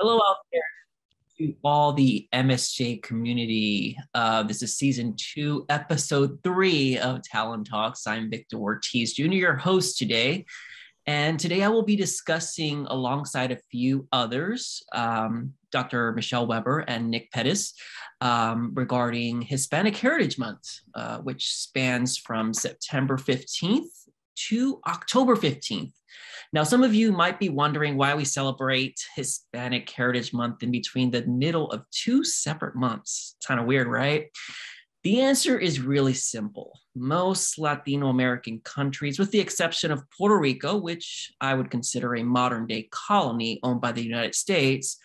Hello out there to all the MSJ community. Uh, this is season two, episode three of Talon Talks. I'm Victor Ortiz Jr., your host today. And today I will be discussing alongside a few others, um, Dr. Michele Weber and Nick Pettis, um, regarding Hispanic Heritage Month, uh, which spans from September 15th to October 15th. Now, some of you might be wondering why we celebrate Hispanic Heritage Month in between the middle of two separate months. It's Kind of weird, right? The answer is really simple. Most Latino American countries, with the exception of Puerto Rico, which I would consider a modern day colony owned by the United States,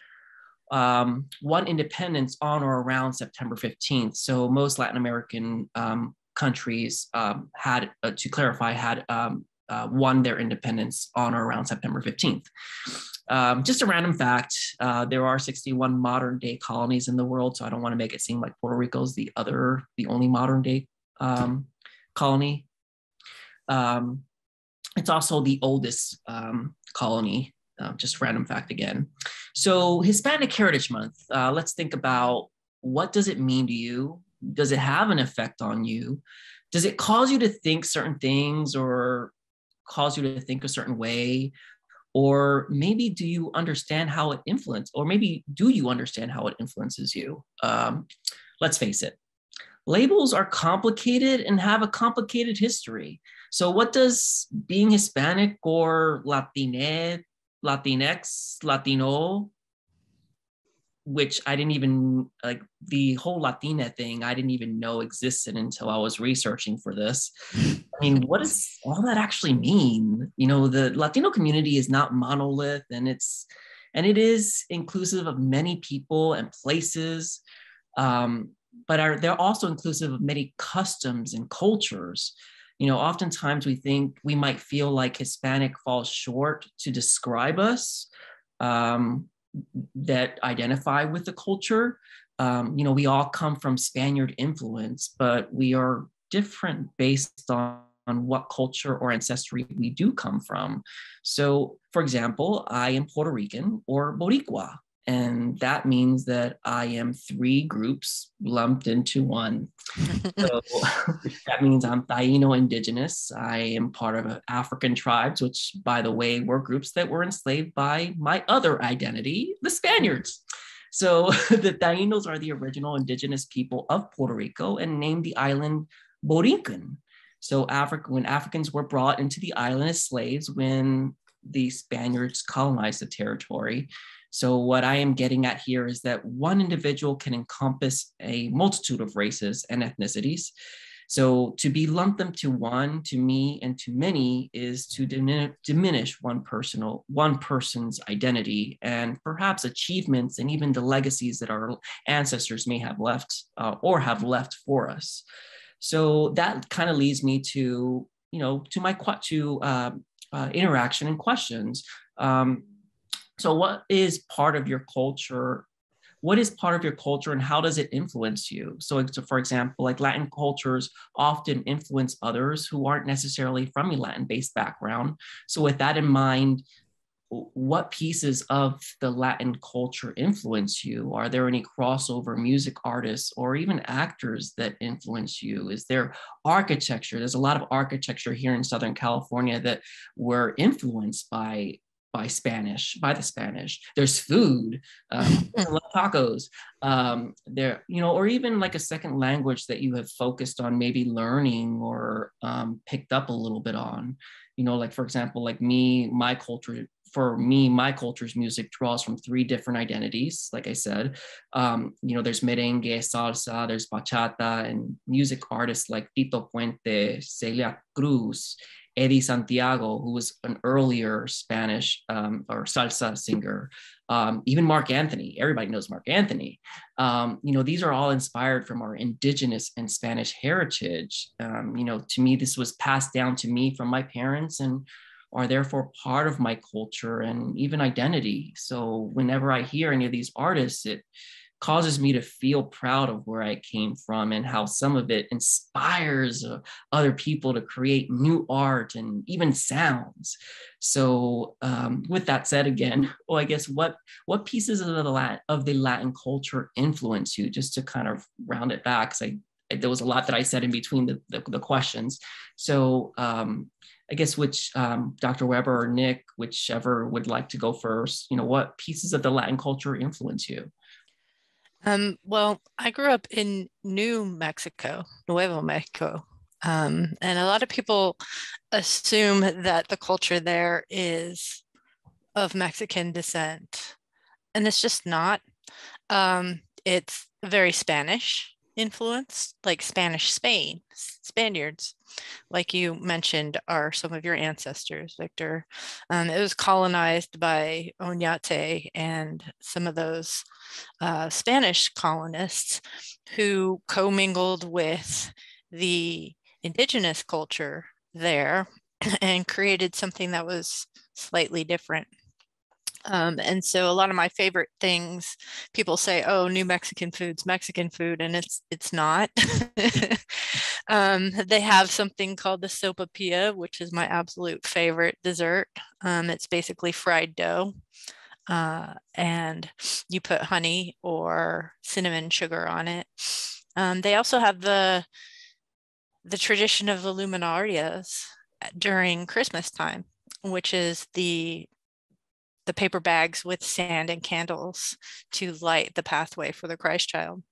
um, won independence on or around September 15th. So most Latin American um, countries um, had, uh, to clarify, had um, uh, won their independence on or around September 15th. Um, just a random fact uh, there are 61 modern day colonies in the world, so I don't want to make it seem like Puerto Rico is the other, the only modern day um, colony. Um, it's also the oldest um, colony, uh, just random fact again. So, Hispanic Heritage Month, uh, let's think about what does it mean to you? Does it have an effect on you? Does it cause you to think certain things or cause you to think a certain way? Or maybe do you understand how it influences or maybe do you understand how it influences you? Um, let's face it. Labels are complicated and have a complicated history. So what does being hispanic or latine latinx latino which I didn't even like the whole Latine thing, I didn't even know existed until I was researching for this. I mean, what does all that actually mean? You know, the Latino community is not monolith and it's and it is inclusive of many people and places. Um, but are they're also inclusive of many customs and cultures. You know, oftentimes we think we might feel like Hispanic falls short to describe us. Um, that identify with the culture. Um, you know, we all come from Spaniard influence, but we are different based on, on what culture or ancestry we do come from. So, for example, I am Puerto Rican or Boricua. And that means that I am three groups lumped into one. so that means I'm Taino indigenous. I am part of African tribes, which, by the way, were groups that were enslaved by my other identity, the Spaniards. So the Tainos are the original indigenous people of Puerto Rico and named the island Borinquen. So Africa, when Africans were brought into the island as slaves, when the Spaniards colonized the territory, so, what I am getting at here is that one individual can encompass a multitude of races and ethnicities. So, to be lumped them to one, to me, and to many is to dimin- diminish one personal, one person's identity and perhaps achievements and even the legacies that our ancestors may have left uh, or have left for us. So that kind of leads me to, you know, to my to uh, uh, interaction and questions. Um, so, what is part of your culture? What is part of your culture and how does it influence you? So, for example, like Latin cultures often influence others who aren't necessarily from a Latin based background. So, with that in mind, what pieces of the Latin culture influence you? Are there any crossover music artists or even actors that influence you? Is there architecture? There's a lot of architecture here in Southern California that were influenced by by Spanish, by the Spanish. There's food, um, tacos. Um, there, you know, or even like a second language that you have focused on maybe learning or um, picked up a little bit on. You know, like for example, like me, my culture. For me, my culture's music draws from three different identities. Like I said, um, you know, there's merengue, salsa, there's bachata, and music artists like Tito Puente, Celia Cruz, Eddie Santiago, who was an earlier Spanish um, or salsa singer, um, even Marc Anthony. Everybody knows Marc Anthony. Um, you know, these are all inspired from our indigenous and Spanish heritage. Um, you know, to me, this was passed down to me from my parents and are therefore part of my culture and even identity. So whenever I hear any of these artists, it causes me to feel proud of where I came from and how some of it inspires uh, other people to create new art and even sounds. So, um, with that said, again, well, I guess what what pieces of the Latin, of the Latin culture influence you? Just to kind of round it back, because I there was a lot that I said in between the, the, the questions. So um, I guess which um, Dr. Weber or Nick, whichever would like to go first, you know, what pieces of the Latin culture influence you? Um, well, I grew up in New Mexico, Nuevo Mexico. Um, and a lot of people assume that the culture there is of Mexican descent, and it's just not. Um, it's very Spanish influence, like Spanish Spain, Spaniards, like you mentioned, are some of your ancestors, Victor. Um, it was colonized by Oñate and some of those uh, Spanish colonists who commingled with the indigenous culture there and created something that was slightly different. Um, and so a lot of my favorite things, people say, "Oh, New Mexican food's Mexican food," and it's it's not. um, they have something called the sopapilla, which is my absolute favorite dessert. Um, it's basically fried dough, uh, and you put honey or cinnamon sugar on it. Um, they also have the the tradition of the luminarias during Christmas time, which is the the paper bags with sand and candles to light the pathway for the Christ child.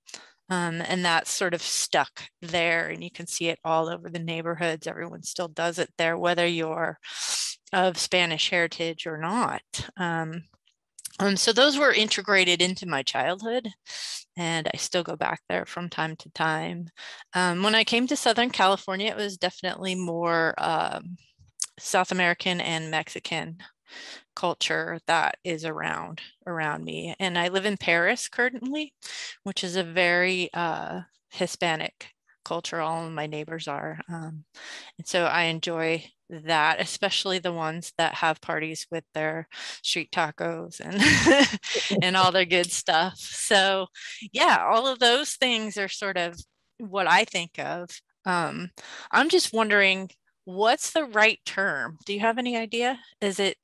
Um, and that's sort of stuck there, and you can see it all over the neighborhoods. Everyone still does it there, whether you're of Spanish heritage or not. Um, um, so those were integrated into my childhood, and I still go back there from time to time. Um, when I came to Southern California, it was definitely more um, South American and Mexican culture that is around around me and i live in Perris currently which is a very uh, hispanic culture. All my neighbors are um, and so i enjoy that especially the ones that have parties with their street tacos and and all their good stuff. So yeah all of those things are sort of what i think of. Um, i'm just wondering what's the right term? Do you have any idea? Is it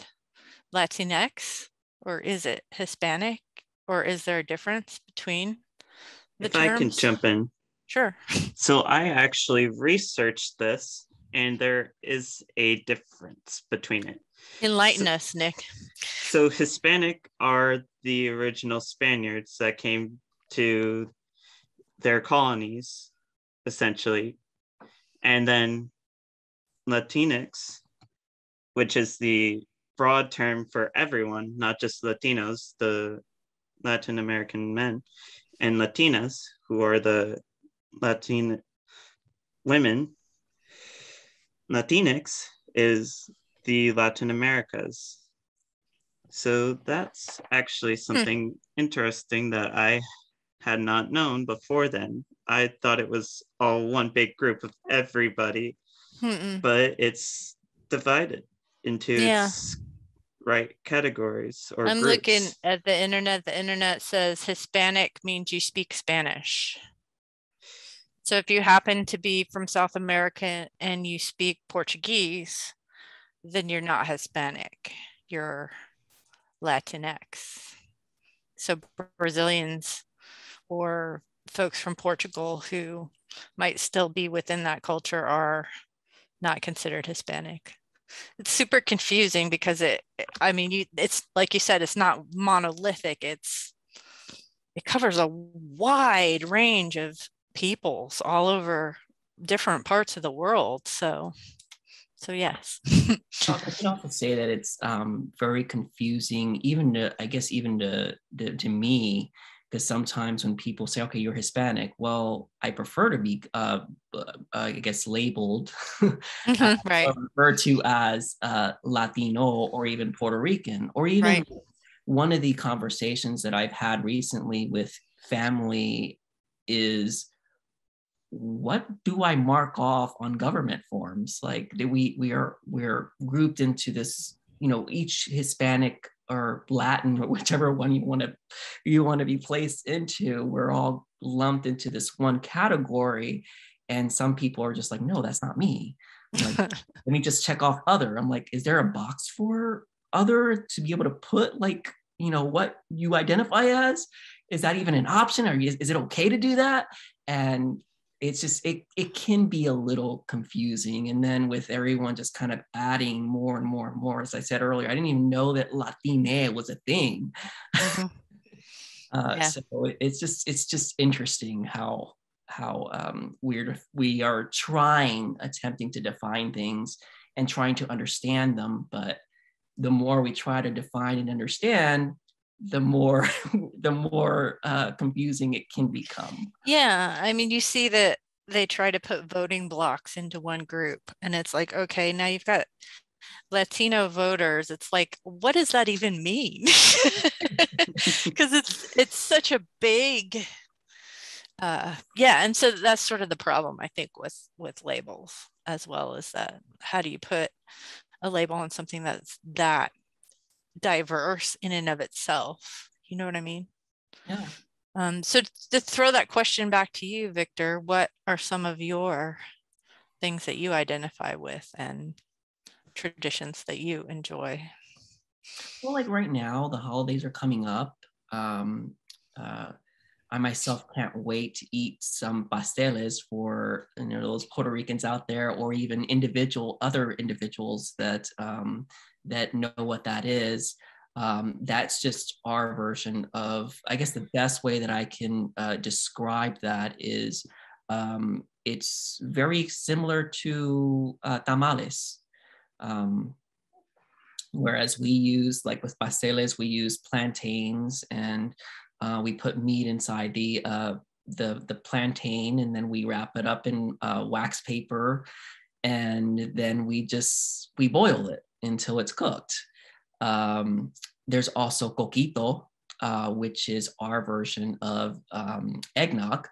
Latinx or is it Hispanic or is there a difference between the if terms? I can jump in. Sure. So I actually researched this and there is a difference between it. Enlighten so, us, Nick. So Hispanic are the original Spaniards that came to their colonies, essentially. And then Latinx, which is the broad term for everyone, not just Latinos, the Latin American men, and Latinas, who are the Latin women. Latinx is the Latin Americas. So that's actually hmm. something hmm. interesting that I had not known before then. I thought it was all one big group of everybody, Mm-mm. but it's divided into yeah. its right categories or I'm groups. looking at the internet. The internet says Hispanic means you speak Spanish. So if you happen to be from South America and you speak Portuguese, then you're not Hispanic. You're Latinx. So Brazilians or folks from Portugal who might still be within that culture are not considered Hispanic it's super confusing because it i mean you it's like you said it's not monolithic. It's it covers a wide range of peoples all over different parts of the world. So so yes. I can say that it's um, very confusing even to i guess even to, to, to me because sometimes when people say, okay, you're Hispanic, well, I prefer to be, uh, uh, I guess, labeled, mm-hmm, right. referred to as uh, Latino or even Puerto Rican, or even right. one of the conversations that I've had recently with family is what do I mark off on government forms? Like we we are we're grouped into this, you know, each Hispanic or Latin or whichever one you want to you want to be placed into, we're all lumped into this one category. And some people are just like, no, that's not me. Like, let me just check off other. I'm like, is there a box for other to be able to put like, you know, what you identify as? Is that even an option? Or is, is it okay to do that? And it's just it it can be a little confusing and then with everyone just kind of adding more and more and more as i said earlier i didn't even know that latine was a thing mm-hmm. uh, yeah. so it's just it's just interesting how how um, we're we are trying attempting to define things and trying to understand them but the more we try to define and understand the more the more uh, confusing it can become. Yeah, I mean, you see that they try to put voting blocks into one group, and it's like, okay, now you've got Latino voters. It's like, what does that even mean? Because it's it's such a big, uh, yeah, and so that's sort of the problem I think with with labels as well as that. How do you put a label on something that's that diverse in and of itself. You know what I mean? Yeah. Um, so to throw that question back to you, Victor, what are some of your things that you identify with and traditions that you enjoy? Well, like right now, the holidays are coming up. Um, uh, I myself can't wait to eat some pasteles for you know those Puerto Ricans out there, or even individual other individuals that um, that know what that is. Um, that's just our version of, I guess, the best way that I can uh, describe that is um, it's very similar to uh, tamales. Um, whereas we use, like with pasteles, we use plantains and uh, we put meat inside the uh, the the plantain, and then we wrap it up in uh, wax paper, and then we just we boil it until it's cooked. Um, there's also coquito, uh, which is our version of um, eggnog.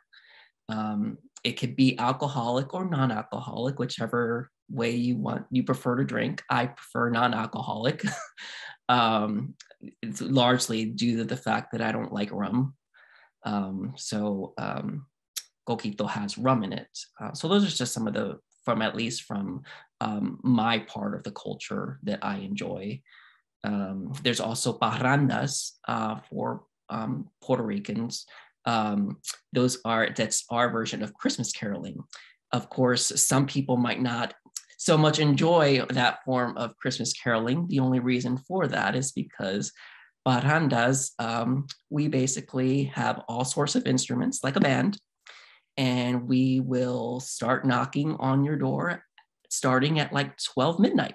Um, it could be alcoholic or non-alcoholic, whichever way you want you prefer to drink. I prefer non-alcoholic. um, it's largely due to the fact that I don't like rum. Um, so um, coquito has rum in it. Uh, so those are just some of the from at least from um, my part of the culture that I enjoy. Um, there's also parrandas uh, for um, Puerto Ricans. Um, those are that's our version of Christmas caroling. Of course, some people might not so much enjoy that form of Christmas caroling. The only reason for that is because parrandas, um, we basically have all sorts of instruments like a band, and we will start knocking on your door starting at like 12 midnight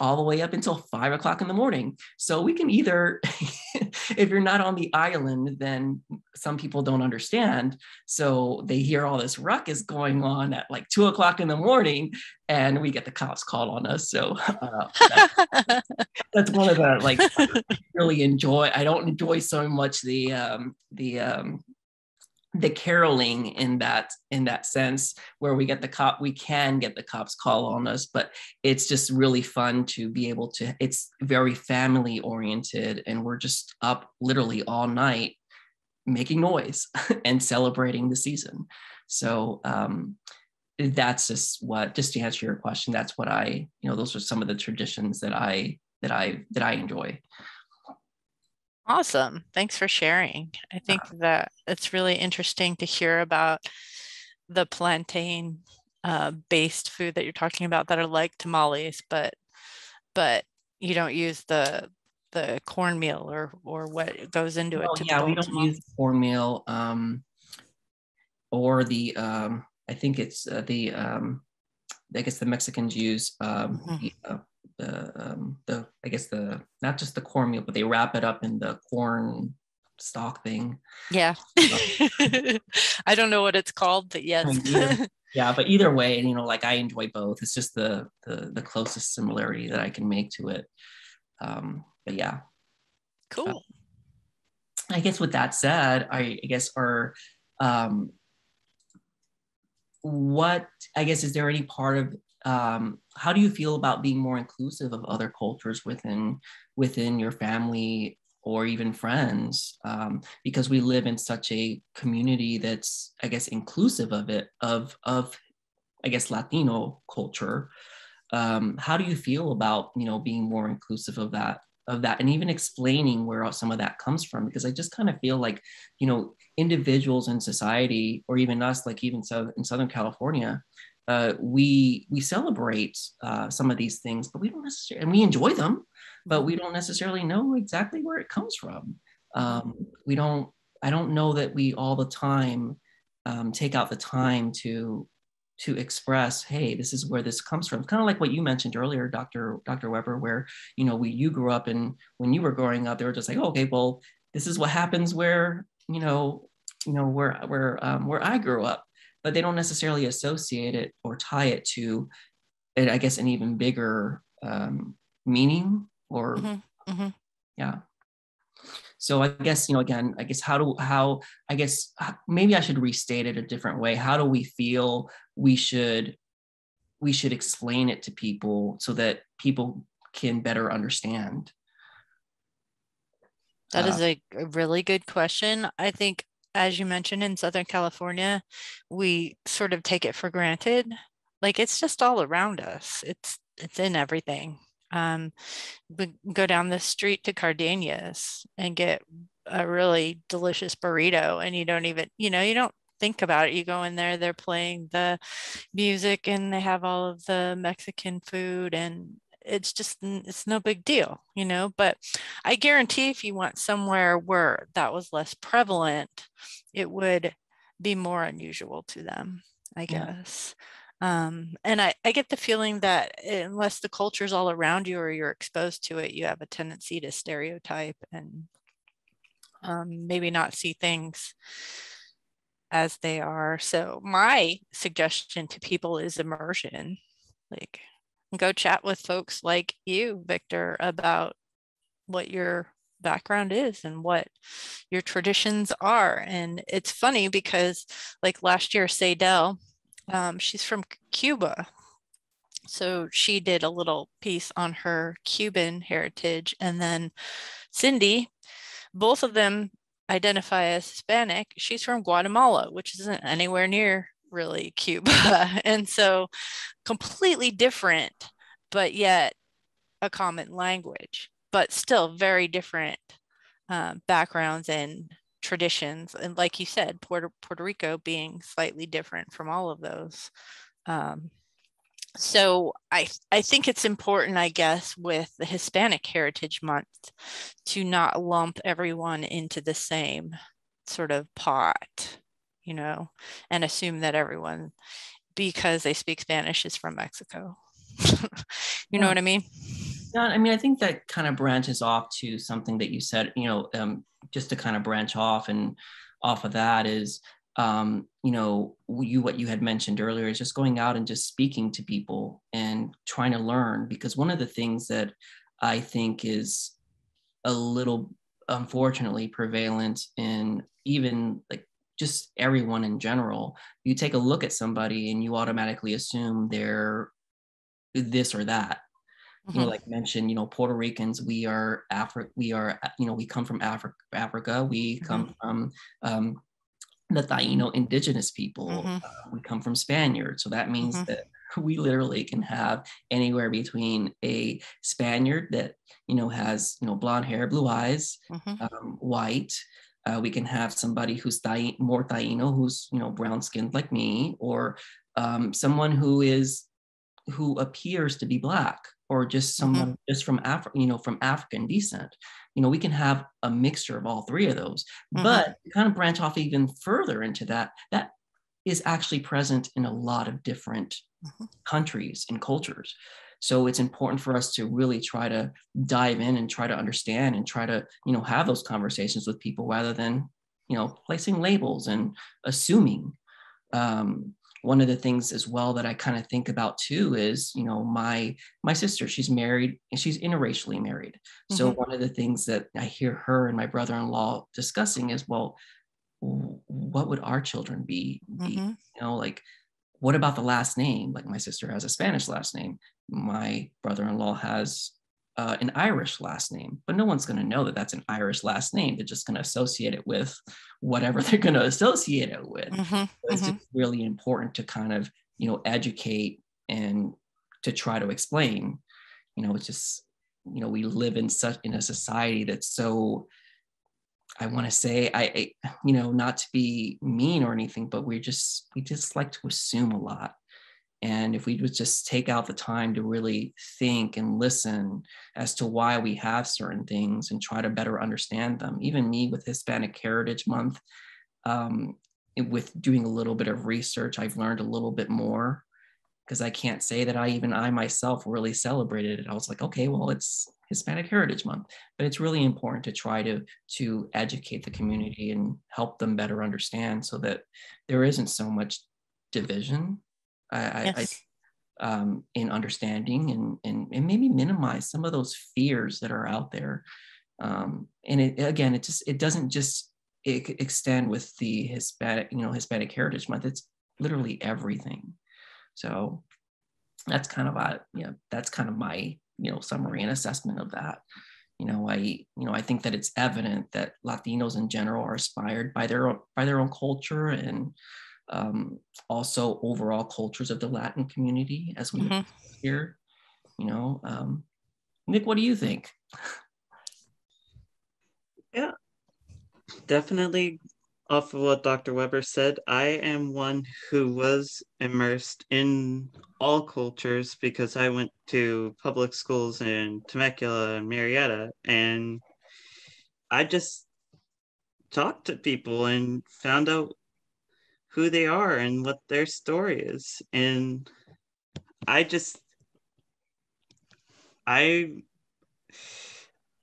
all the way up until five o'clock in the morning. So we can either, if you're not on the island, then some people don't understand. So they hear all this ruckus going on at like two o'clock in the morning, and we get the cops called on us. So uh, that's, that's, one of the like really enjoy. I don't enjoy so much the um, the um, the caroling in that in that sense where we get the cop we can get the cops call on us but it's just really fun to be able to it's very family oriented and we're just up literally all night making noise and celebrating the season. So um, that's just what just to answer your question that's what i you know those are some of the traditions that i that i that i enjoy Awesome. Thanks for sharing. I think that it's really interesting to hear about the plantain uh, based food that you're talking about that are like tamales, but but you don't use the the cornmeal or or what goes into it. yeah, we don't tamale. use cornmeal um, or the um, I think it's uh, the um, I guess the Mexicans use um, mm-hmm. the, uh, the um, the I guess the not just the cornmeal, but they wrap it up in the corn stalk thing. Yeah. I don't know what it's called, but yes. yeah, but either way, you know, like I enjoy both. It's just the the, the closest similarity that I can make to it. Um, but yeah. Cool. Uh, I guess with that said, I, I guess our um, what I guess is there any part of um, how do you feel about being more inclusive of other cultures within within your family or even friends? Um, because we live in such a community that's i guess inclusive of it of of i guess latino culture. Um, how do you feel about you know being more inclusive of that of that and even explaining where some of that comes from? Because i just kind of feel like you know individuals in society or even us like even so in southern california uh, we we celebrate uh, some of these things but we don't necessarily and we enjoy them but we don't necessarily know exactly where it comes from. Um, we don't i don't know that we all the time um, take out the time to to express hey this is where this comes from. Kind of like what you mentioned earlier dr dr weber where you know we you grew up and when you were growing up they were just like oh, okay well this is what happens where you know you know where where um, where i grew up but they don't necessarily associate it or tie it to i guess an even bigger um, meaning or mm-hmm. Mm-hmm. yeah so I guess, you know, again, I guess how do, how, I guess maybe I should restate it a different way. How do we feel we should, we should explain it to people so that people can better understand? That uh, is a, a really good question. I think, as you mentioned in Southern California, we sort of take it for granted. Like it's just all around us. It's it's in everything um, go down the street to Cardenas and get a really delicious burrito, and you don't even, you know, you don't think about it. You go in there, they're playing the music, and they have all of the Mexican food, and it's just it's no big deal, you know. But I guarantee, if you went somewhere where that was less prevalent, it would be more unusual to them, I guess. Yeah. Um, and I, I get the feeling that unless the culture's all around you or you're exposed to it, you have a tendency to stereotype and um, maybe not see things as they are. So my suggestion to people is immersion. Like go chat with folks like you, Victor, about what your background is and what your traditions are. And it's funny because like last year, Saydel, um, she's from Cuba. So she did a little piece on her Cuban heritage. And then Cindy, both of them identify as Hispanic. She's from Guatemala, which isn't anywhere near really Cuba. and so completely different, but yet a common language, but still very different uh, backgrounds and traditions and like you said puerto, puerto rico being slightly different from all of those um, so I, I think it's important i guess with the hispanic heritage month to not lump everyone into the same sort of pot you know and assume that everyone because they speak spanish is from mexico you yeah. know what i mean yeah i mean i think that kind of branches off to something that you said you know um, just to kind of branch off and off of that is um, you know you what you had mentioned earlier is just going out and just speaking to people and trying to learn because one of the things that i think is a little unfortunately prevalent in even like just everyone in general you take a look at somebody and you automatically assume they're this or that mm-hmm. you know like mentioned you know puerto ricans we are africa we are you know we come from africa africa we come mm-hmm. from um, the taino indigenous people mm-hmm. uh, we come from spaniards so that means mm-hmm. that we literally can have anywhere between a spaniard that you know has you know blonde hair blue eyes mm-hmm. um, white uh, we can have somebody who's Taino, more Taino, who's you know brown skinned like me, or um, someone who is who appears to be black or just mm-hmm. someone mm-hmm. just from Africa, you know, from African descent. You know, we can have a mixture of all three of those. Mm-hmm. But kind of branch off even further into that, that is actually present in a lot of different mm-hmm. countries and cultures. So it's important for us to really try to dive in and try to understand and try to, you know, have those conversations with people rather than, you know, placing labels and assuming. Um, one of the things as well that I kind of think about too is, you know, my my sister, she's married and she's interracially married. Mm-hmm. So one of the things that I hear her and my brother-in-law discussing is, well, what would our children be? be? Mm-hmm. You know, like what about the last name? Like my sister has a Spanish last name. My brother-in-law has uh, an Irish last name, but no one's going to know that that's an Irish last name. They're just going to associate it with whatever they're going to associate it with. Mm-hmm, it's mm-hmm. just really important to kind of, you know, educate and to try to explain. You know, it's just, you know, we live in such in a society that's so. I want to say, I, I, you know, not to be mean or anything, but we just we just like to assume a lot and if we would just take out the time to really think and listen as to why we have certain things and try to better understand them, even me with Hispanic Heritage Month, um, with doing a little bit of research, I've learned a little bit more. Because I can't say that I even I myself really celebrated it. I was like, okay, well, it's Hispanic Heritage Month, but it's really important to try to to educate the community and help them better understand so that there isn't so much division I, yes. I, um, in understanding and, and, and maybe minimize some of those fears that are out there. Um, and it, again, it just, it doesn't just it extend with the Hispanic, you know, Hispanic Heritage Month. It's literally everything. So that's kind of a, you know, that's kind of my, you know, summary and assessment of that. You know, I, you know, I think that it's evident that Latinos in general are inspired by their by their own culture and um, also overall cultures of the Latin community as we mm-hmm. here. You know, um, Nick, what do you think? Yeah, definitely. Off of what Dr. Weber said, I am one who was immersed in all cultures because I went to public schools in Temecula and Murrieta, and I just talked to people and found out who they are and what their story is. And I just I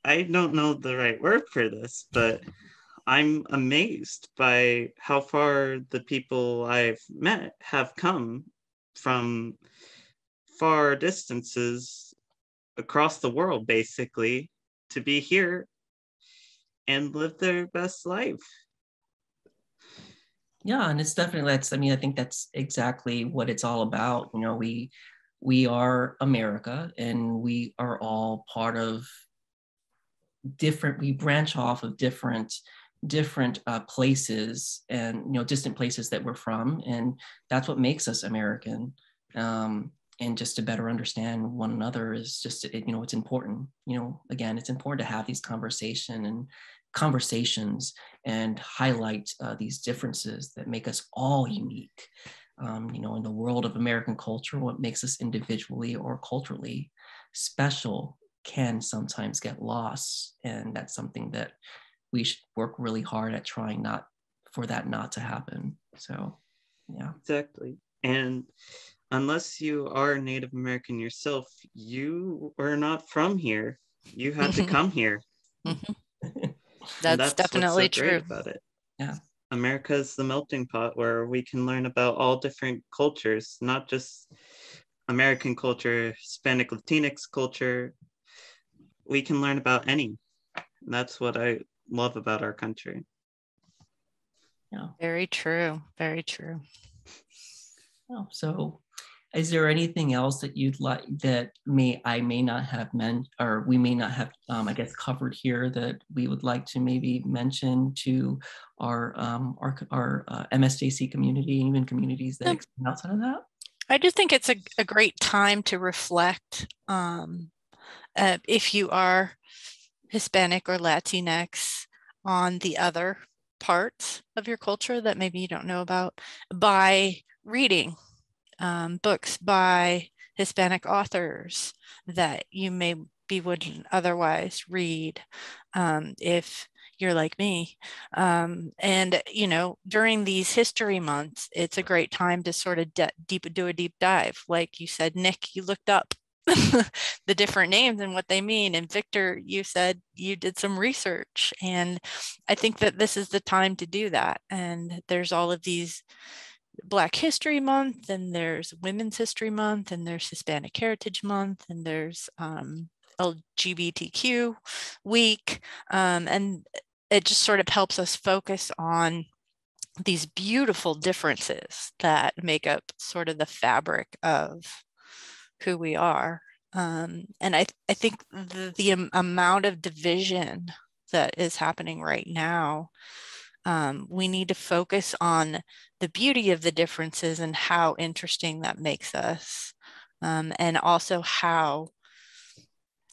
I don't know the right word for this, but I'm amazed by how far the people I've met have come from far distances across the world, basically, to be here and live their best life yeah and it's definitely that's i mean i think that's exactly what it's all about you know we we are america and we are all part of different we branch off of different different uh, places and you know distant places that we're from and that's what makes us american um, and just to better understand one another is just you know it's important you know again it's important to have these conversation and conversations and highlight uh, these differences that make us all unique. Um, you know, in the world of American culture, what makes us individually or culturally special can sometimes get lost. And that's something that we should work really hard at trying not for that not to happen. So, yeah. Exactly. And unless you are Native American yourself, you were not from here. You had to come here. That's, that's definitely so true about it. Yeah. America is the melting pot where we can learn about all different cultures, not just American culture, Hispanic Latinx culture. We can learn about any. And that's what I love about our country. Yeah. Very true. Very true. Oh, so is there anything else that you'd like that may I may not have meant or we may not have um, I guess covered here that we would like to maybe mention to our um, our, our uh, MSJC community and even communities that outside of that? I do think it's a, a great time to reflect um, uh, if you are Hispanic or Latinx on the other parts of your culture that maybe you don't know about by reading um, books by Hispanic authors that you may be wouldn't otherwise read um, if you're like me. Um, and, you know, during these history months, it's a great time to sort of de- deep do a deep dive. Like you said, Nick, you looked up the different names and what they mean. And Victor, you said you did some research. And I think that this is the time to do that. And there's all of these Black History Month, and there's Women's History Month, and there's Hispanic Heritage Month, and there's um, LGBTQ Week. Um, and it just sort of helps us focus on these beautiful differences that make up sort of the fabric of who we are. Um, and I, I think the, the amount of division that is happening right now, um, we need to focus on the beauty of the differences and how interesting that makes us, um, and also how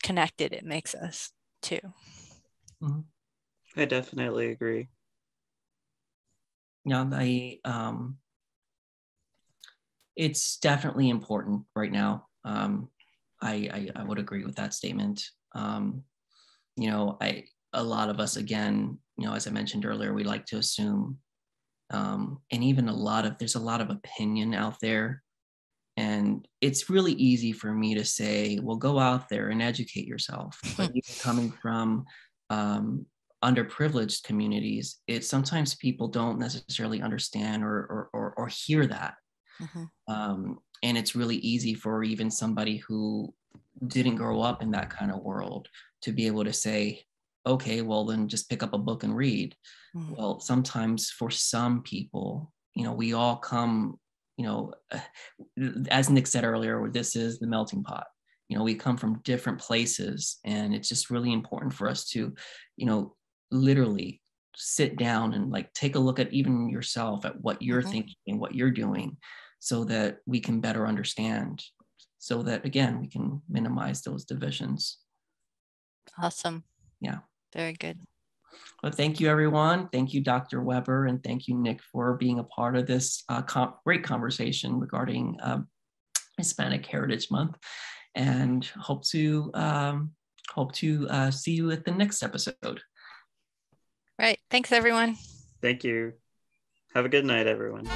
connected it makes us too. Mm-hmm. I definitely agree. Yeah, I um, it's definitely important right now. Um, I, I, I would agree with that statement. Um, you know, I a lot of us again, you know, as I mentioned earlier, we like to assume, um, and even a lot of there's a lot of opinion out there, and it's really easy for me to say, well, go out there and educate yourself. But even coming from um, underprivileged communities, it sometimes people don't necessarily understand or or or, or hear that. Mm-hmm. Um, and it's really easy for even somebody who didn't grow up in that kind of world to be able to say, okay, well then just pick up a book and read. Mm-hmm. Well, sometimes for some people, you know, we all come, you know, as Nick said earlier, this is the melting pot you know we come from different places and it's just really important for us to you know literally sit down and like take a look at even yourself at what you're mm-hmm. thinking and what you're doing so that we can better understand so that again we can minimize those divisions awesome yeah very good well thank you everyone thank you dr weber and thank you nick for being a part of this uh, com- great conversation regarding uh, hispanic heritage month and hope to um, hope to uh, see you at the next episode Right. Thanks, everyone. Thank you. Have a good night, everyone.